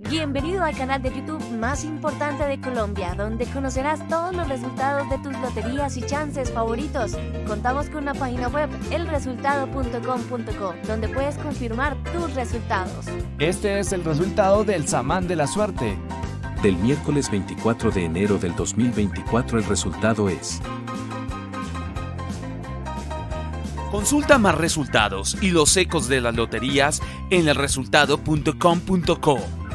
Bienvenido al canal de YouTube más importante de Colombia, donde conocerás todos los resultados de tus loterías y chances favoritos. Contamos con una página web, elresultado.com.co, donde puedes confirmar tus resultados. Este es el resultado del Samán de la Suerte. Del miércoles 24 de enero del 2024 el resultado es Consulta más resultados y los ecos de las loterías en elresultado.com.co.